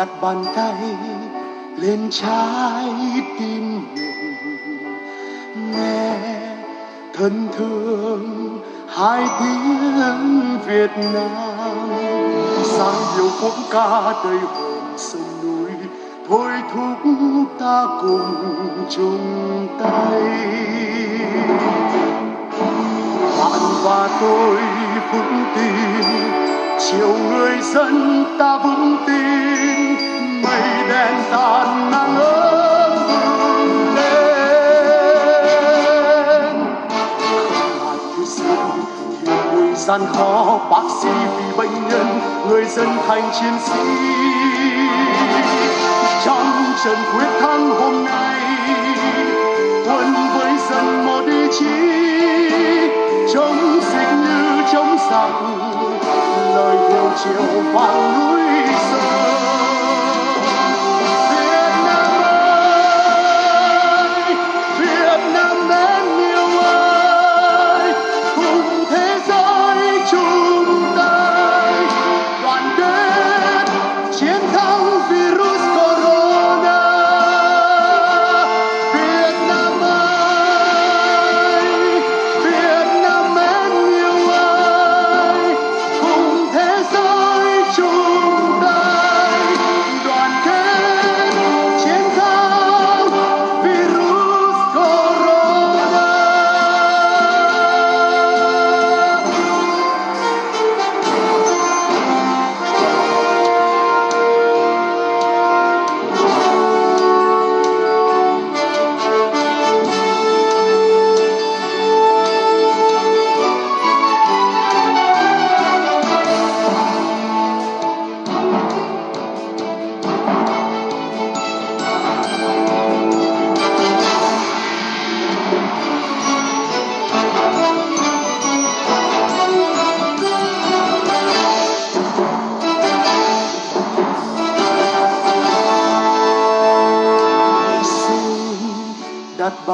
đặt bàn tay lên trái tim mình. Nghe thân thương hai tiếng Việt Nam. Sáng điều quốc ca đầy hồn sông núi, thôi thúc ta cùng chung tay. Bạn và tôi vững tin, chiều người dân ta vững tin. Gian khó, bác sĩ vì bệnh nhân, người dân thành chiến sĩ. Trong trận quyết thắng hôm nay, quân với dân một ý chí, chống dịch như chống giặc, lời yêu chiều vang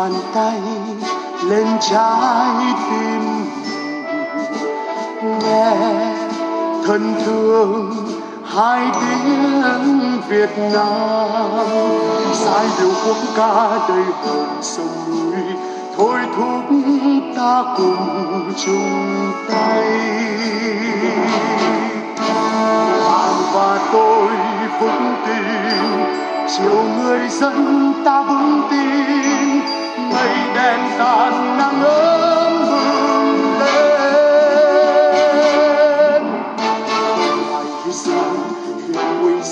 bàn tay lên trái tim. Nghe thân thương hai tiếng Việt Nam, sai điều quốc ca đầy hồn sông núi, thôi thúc ta cùng chung tay.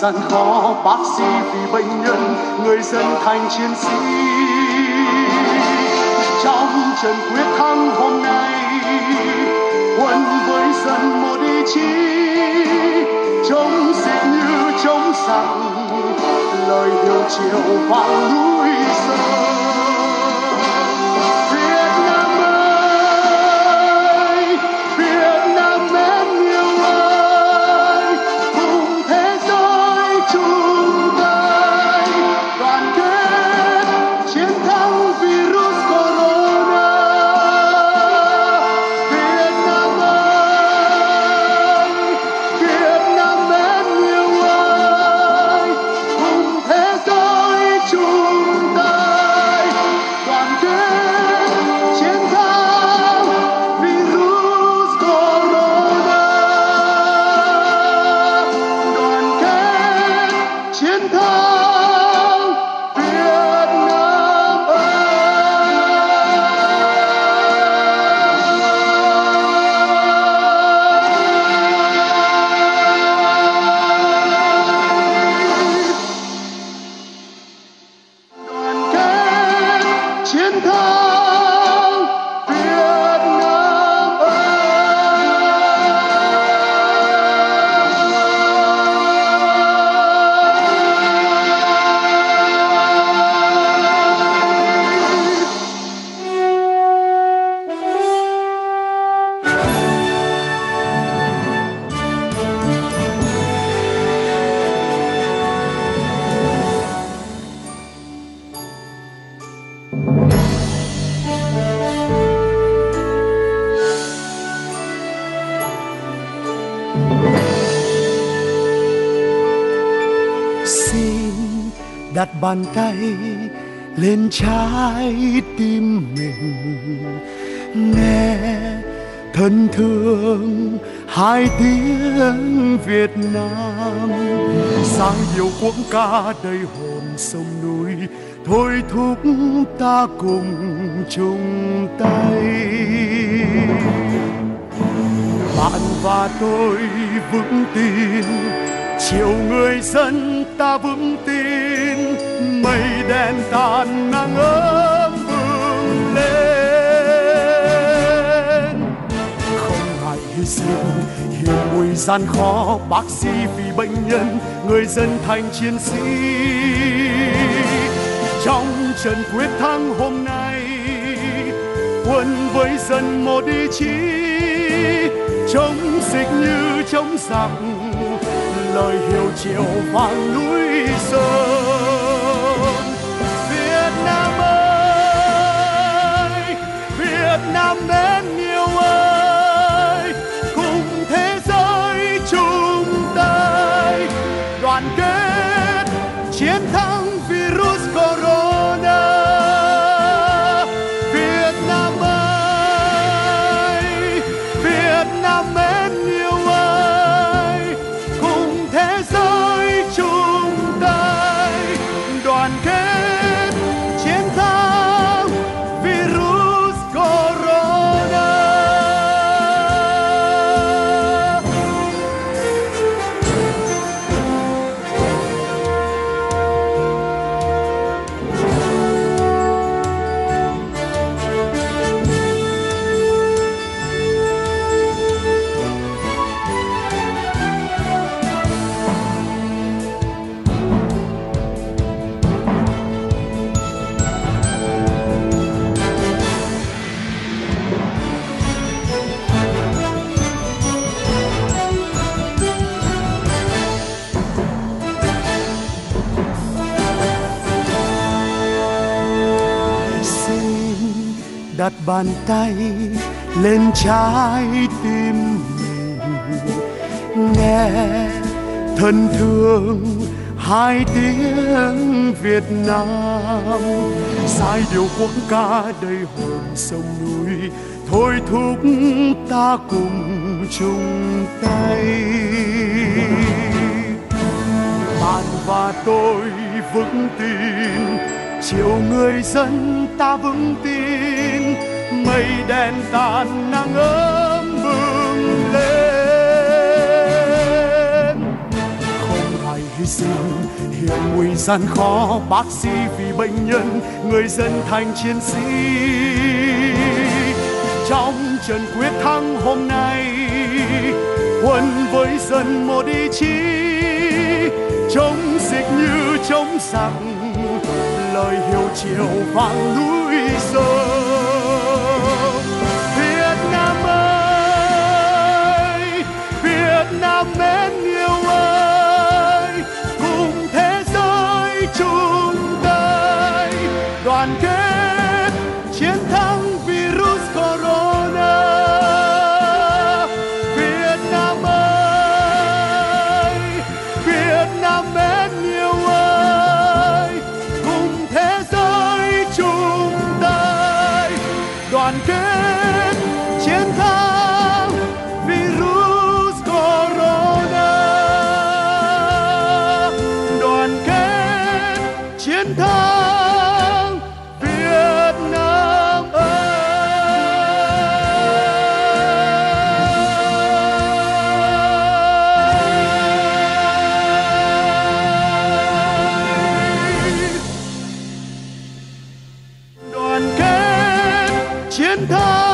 Gian khó bác sĩ vì bệnh nhân, người dân thành chiến sĩ. Trong trận quyết thắng hôm nay, quân với dân một ý chí, chống dịch như chống giặc. Lời hiệu triệu vang núi sông đặt bàn tay lên trái tim mình. Nghe thân thương hai tiếng Việt Nam. Sang điều quốc ca đầy hồn sông núi, thôi thúc ta cùng chung tay. Bạn và tôi vững tin, chiều người dân ta vững tin mây đen tàn nắng ấm bừng lên. Không ngại hy sinh hiểu mùi gian khó, bác sĩ vì bệnh nhân, người dân thành chiến sĩ. Trong trận quyết thắng hôm nay, quân với dân một ý chí, chống dịch như chống giặc, lời hiệu triệu vang núi sơn Việt đến yêu ơi cùng thế giới chung tay đoàn kết chiến thắng. Đặt bàn tay lên trái tim mình. Nghe thân thương hai tiếng Việt Nam. Sai điều quốc ca đầy hồn sông núi, thôi thúc ta cùng chung tay. Bạn và tôi vững tin chiều người dân ta vững tin, mây đen tàn nắng ấm bừng lên. Không ngại hy sinh hiểm nguy gian khó, bác sĩ vì bệnh nhân, người dân thành chiến sĩ. Trong trận quyết thắng hôm nay, quân với dân một ý chí, chống dịch như chống giặc lời hiệu triệu vang núi sông chiến thắng Việt Nam ơi. Đoàn kết chiến thắng.